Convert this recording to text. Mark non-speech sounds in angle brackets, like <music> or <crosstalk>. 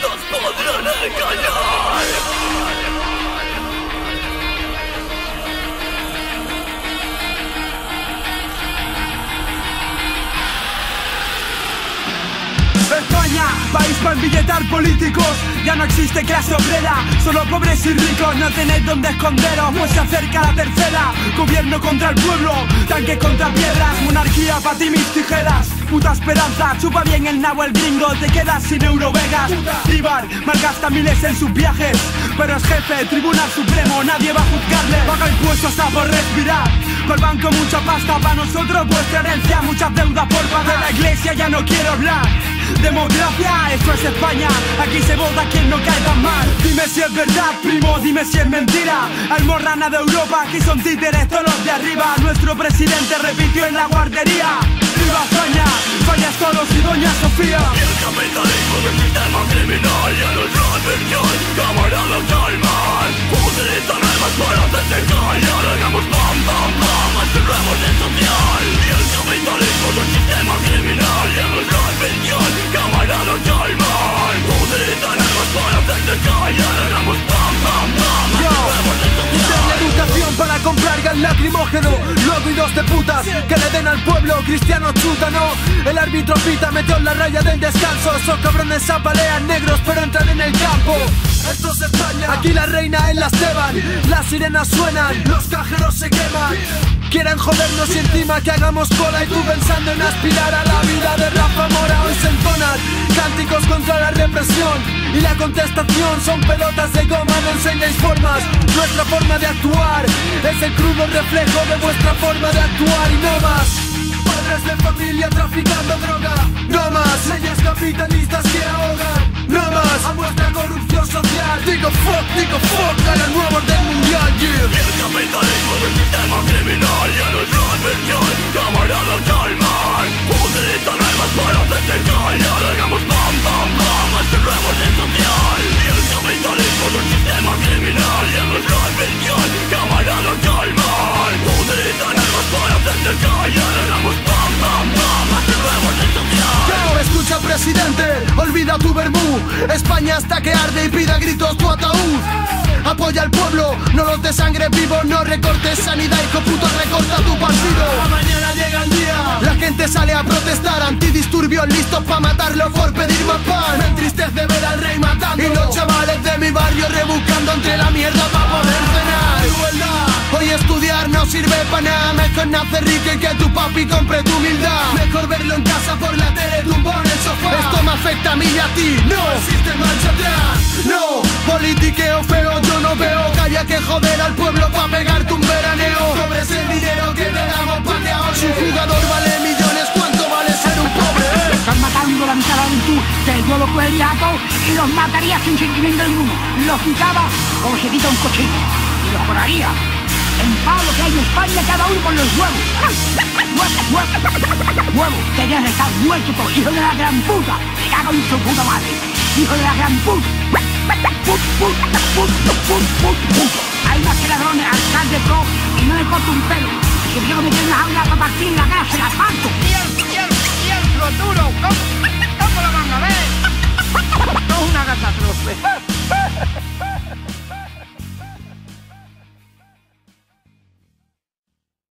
nos podrán engañar. País para billetar políticos. Ya no existe clase obrera, solo pobres y ricos. No tenéis donde esconderos, pues se acerca la tercera. Gobierno contra el pueblo, tanque contra piedras. Monarquía para ti mis tijeras. Puta esperanza, chupa bien el nabo el gringo. Te quedas sin eurovegas. Ibar, malgasta miles en sus viajes. Pero es jefe, tribunal supremo Nadie va a juzgarle, paga impuestos hasta por respirar Por banco mucha pasta, para nosotros vuestra herencia Muchas deudas por pagar. De la iglesia ya no quiero hablar. Democracia, esto es España. Aquí se vota quien no cae tan mal. Dime si es verdad, primo, dime si es mentira. Almorrana de Europa, aquí son títeres todos de arriba. Nuestro presidente repitió en la guardería. ¡Viva España! Fallas todos y doña Sofía. El lacrimógeno Luego y dos de putas que le den al pueblo Cristiano chuta, no El árbitro pita, metió en la raya del descanso. Esos cabrones zapalean negros pero entran en el campo esto es España. Aquí la reina en las ceban Las sirenas suenan Los cajeros se queman. Quieren jodernos y encima que hagamos cola Y tú pensando en aspirar a la vida de Rafa Mora. Hoy se entonan cánticos contra la represión Y la contestación. Son pelotas de goma No enseñáis formas. Nuestra forma de actuar Es el crudo reflejo de vuestra forma de actuar Y no más. Padres de familia traficando droga No más. Leyes capitalistas fuck, digo fuck A la nueva orden mundial, yeah. El capitalismo del sistema criminal y a nuestra adversión Camaradas calman Utilizan armas para hacerte callar Hagamos pam pam pam, aseguremos el social. Y el capitalismo del sistema criminal y a nuestra adversión presidente, olvida tu vermú. España hasta que arde y pida gritos tu ataúd. Apoya al pueblo, no los de sangre vivo No recortes sanidad, hijo puto, recorta tu partido. Mañana llega el día. La gente sale a protestar, antidisturbios listos pa' matarlo por pedir más pan. Me entristece ver al rey matando. Y los chavales de mi barrio rebuscando entre la mierda pa' poder cenar. Igualdad Hoy estudiar no sirve pa' nada Mejor nacer rico y que tu papi compre tu humildad. Mejor verlo en casa por la tele, tumbado en ti, no existe marcha atrás No, politiqueo feo yo no veo Que haya que joder al pueblo pa' pegarte un veraneo Cobres el dinero que te damos pa' que ahorres Si un jugador vale millones, ¿cuánto vale ser un pobre? Están matando la mitad de la juventud, que yo los cogería a todos y los mataría sin sentimiento ninguno. Los quitaba como se quita un cochino y los cobraría. En Pablo que hay en España cada uno con los huevos. <laughs> Huevos, huevos, huevos. Tenías que estar muerto, hijo de la gran puta. Me cago en su puta madre. Hijo de la gran puta. Put, put, put, put, put, put. Hay más que ladrones, alcalde pro, y no le corto un pelo. Que quiero meter una jaula para partir la cara, se la parto. Cierto, cierto, cierto, duro, como, como lo van a ver.